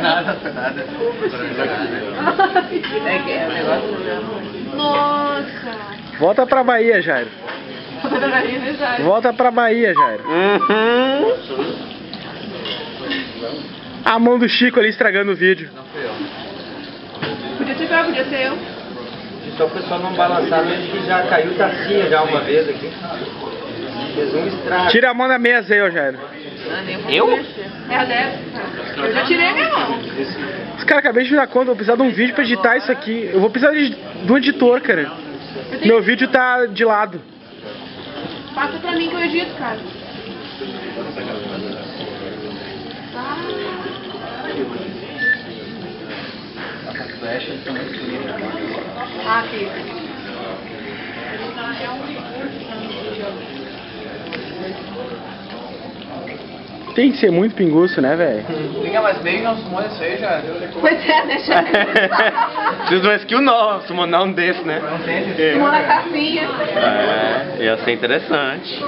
Nada, foi nada. É que é o negócio. Nossa. Volta pra Bahia, Jairo. Volta pra Bahia, Jairo. A mão do Chico ali estragando o vídeo. Podia ser pior, podia ser eu. Só o pessoal não balançar mesmo que já caiu tacinha já uma vez aqui. Fez um estrago. Tira a mão da mesa aí, Jairo. Eu? É a Débora. Eu já tirei a minha mão. Os caras acabei de me dar conta, vou precisar de um vídeo pra editar isso aqui. Eu vou precisar de, do editor, cara. Meu vídeo tá de lado. Passa pra mim que eu edito, cara. Ah, aqui. Tem que ser muito pinguço, né, velho? Liga mais bem, não sumou isso aí já. Pois é, deixa Precisa de uma skill nova, summonar um desse, né? Uma na casinha. É, ia ser interessante.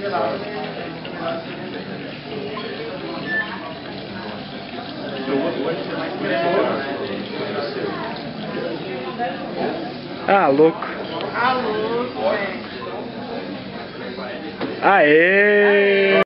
Verdade. Ah, louco. Alô, velho. Aê!